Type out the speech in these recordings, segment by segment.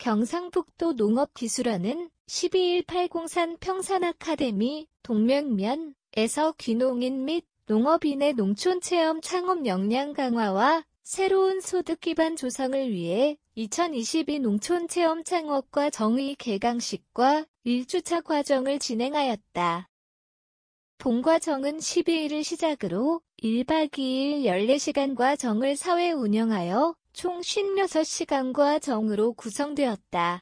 경상북도 농업기술원은 12일 팔공산 평산아카데미 동명면에서 귀농인 및 농업인의 농촌체험 창업 역량 강화와 새로운 소득 기반 조성을 위해 2022 농촌체험 창업과 정의 개강식과 1주차 과정을 진행하였다. 본과정은 12일을 시작으로 1박 2일 14시간 과 정을 사회 운영하여 총 56시간과 정으로 구성되었다.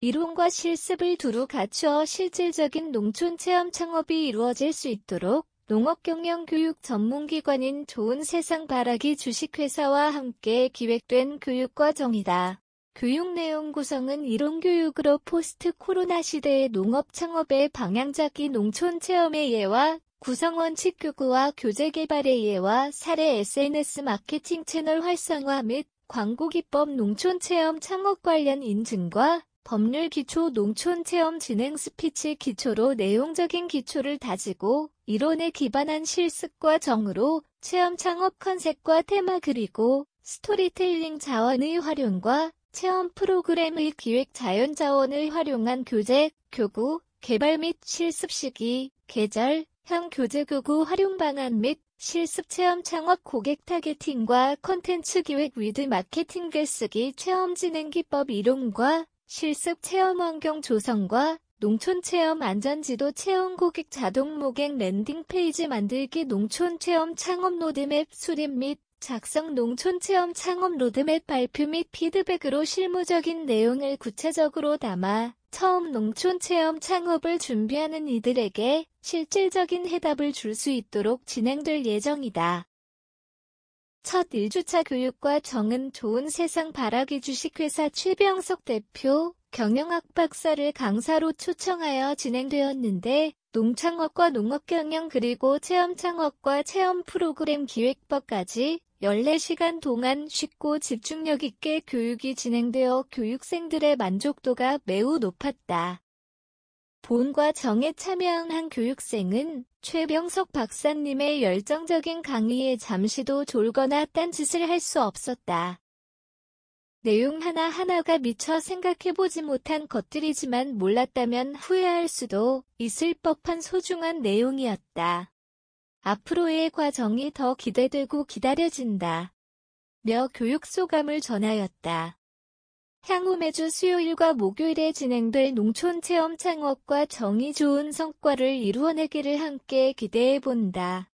이론과 실습을 두루 갖추어 실질적인 농촌 체험 창업이 이루어질 수 있도록 농업경영교육 전문기관인 좋은 세상 바라기 주식회사와 함께 기획된 교육 과정이다. 교육 내용 구성은 이론교육으로 포스트 코로나 시대의 농업 창업의 방향 잡기 농촌 체험의 예와 구성원칙 교구와 교재 개발의 예와 사례 SNS 마케팅 채널 활성화 및 광고기법 농촌체험 창업 관련 인증과 법률 기초 농촌체험 진행 스피치 기초로 내용적인 기초를 다지고 이론에 기반한 실습과정으로 체험 창업 컨셉과 테마 그리고 스토리텔링 자원의 활용과 체험 프로그램의 기획 자연 자원을 활용한 교재, 교구, 개발 및 실습 시기, 계절형 교재 교구 활용 방안 및 실습 체험 창업 고객 targeting과 콘텐츠 기획 위드 마케팅 글쓰기 체험 진행 기법 이론과 실습 체험 환경 조성과 농촌 체험 안전지도 체험 고객 자동 모객 landing page 만들기 농촌 체험 창업 로드맵 수립 및 작성 농촌 체험 창업 로드맵 발표 및 피드백으로 실무적인 내용을 구체적으로 담아 처음 농촌 체험 창업을 준비하는 이들에게 실질적인 해답을 줄 수 있도록 진행될 예정이다. 첫 1주차 교육과정은 좋은 세상 바라기 주식회사 최병석 대표, 경영학 박사를 강사로 초청하여 진행되었는데 농창업과 농업경영 그리고 체험창업과 체험 프로그램 기획법까지 14시간 동안 쉽고 집중력 있게 교육이 진행되어 교육생들의 만족도가 매우 높았다. 본과 정에 참여한 한 교육생은 최병석 박사님의 열정적인 강의에 잠시도 졸거나 딴짓을 할 수 없었다. 내용 하나하나가 미처 생각해보지 못한 것들이지만 몰랐다면 후회할 수도 있을 법한 소중한 내용이었다. 앞으로의 과정이 더 기대되고 기다려진다. 며 교육 소감을 전하였다. 향후 매주 수요일과 목요일에 진행될 농촌 체험 창업과 정의 좋은 성과를 이루어내기를 함께 기대해 본다.